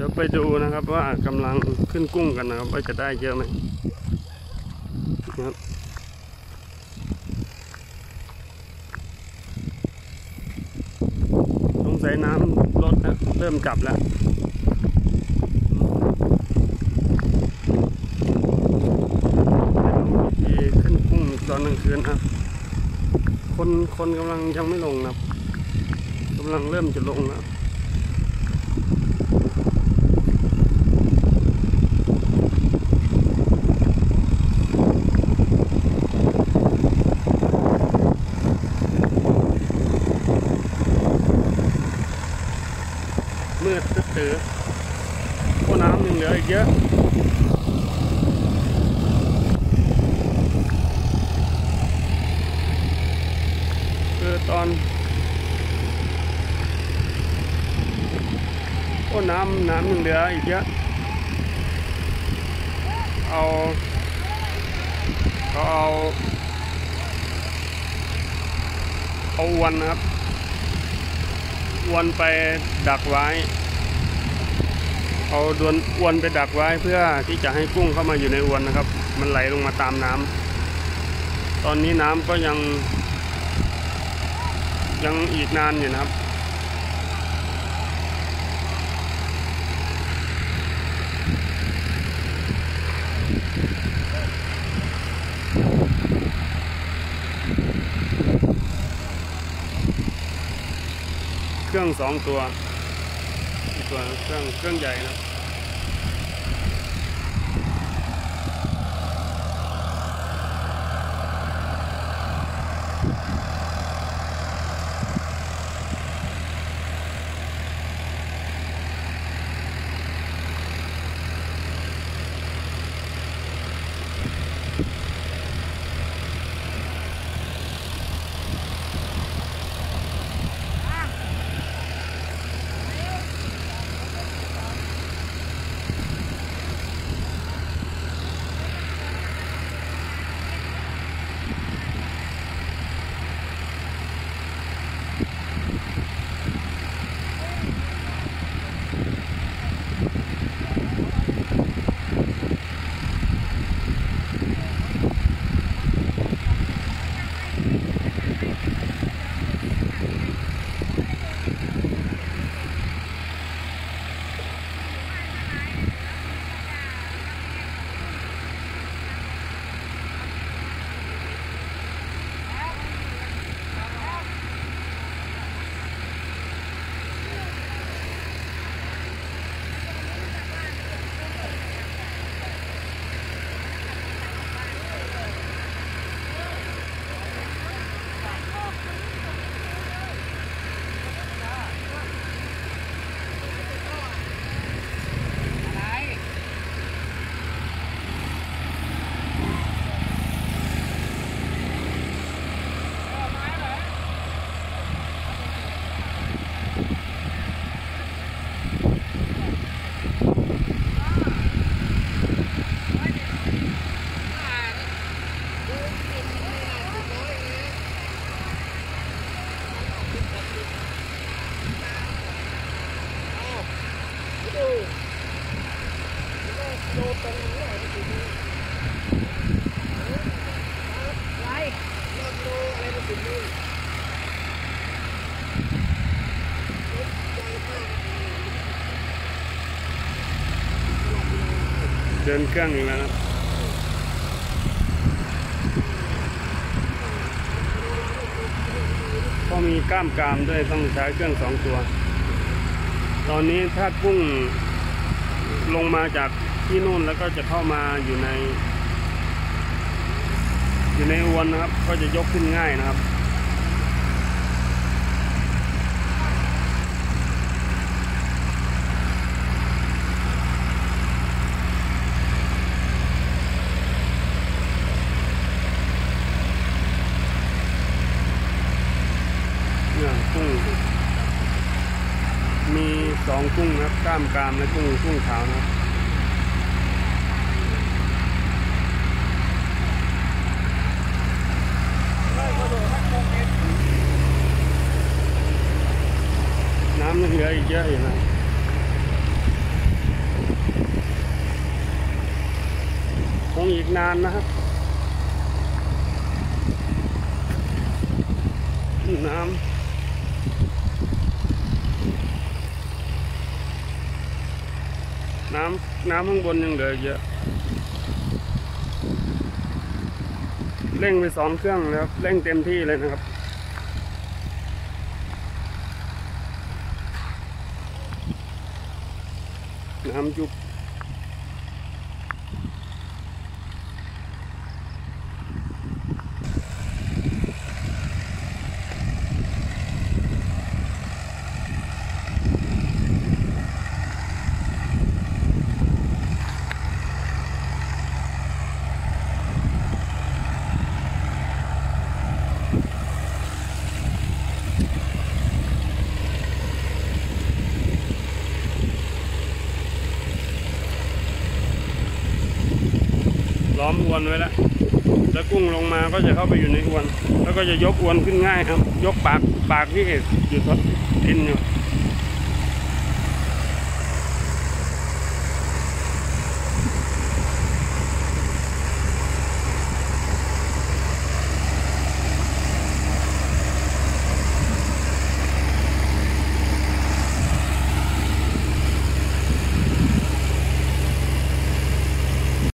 ดี๋ยวไปดูนะครับว่ากำลังขึ้นกุ้งกันนะครับว่าจะได้เยอะไหมนะครับสงสัยน้ำลดแล้วเริ่มกลับแล้วที่ขึ้นกุ้งตอนกลางคืนครับคนคนกำลังยังไม่ลงนะกำลังเริ่มจะลงแล้ว ซื้อพวกน้ำยังเหลืออีกเยอะคือตอนโอ้น้ำน้ำยังเหลืออีกเยอะเอาเขาเอาเอาอวนนะครับอวนไปดักไว้ เอาดวนอวนไปดักไว้เพื่อที่จะให้กุ้งเข้ามาอยู่ในอวนนะครับ มันไหลลงมาตามน้ำตอนนี้น้ำก็ยัง ยังอีกนานอยู่นะครับเครื่องสองตัว ตัวเครื่องเครื่องใหญ่นะ เดินเครื่องอีกแล้วนะก็มีกล้ามกรามด้วยต้องใช้เครื่องสองตัว ตอนนี้ถ้ากุ้งลงมาจาก ที่นู่นแล้วก็จะเข้ามาอยู่ใน อยู่ในอวนนะครับ ก็จะยกขึ้นง่ายนะครับเนี่ยกุ้งมีสองกุ้งนะครับกล้ามกรามและกุ้งกุ้งขาวนะครับ ยังเหลืออีกเยอะอยู่นะคงอีกนานนะครับ น้ำน้ำน้ำข้างบนยังเหลือเยอะ เร่งไปสองเครื่องแล้วเร่งเต็มที่เลยนะครับ น้ำ อมอวนไว้แล้วแล้วกุ้งลงมาก็จะเข้าไปอยู่ในอวน แล้วก็จะยกอวนขึ้นง่ายครับ ยกปากปากที่เห็นอยู่ทดดินอยู่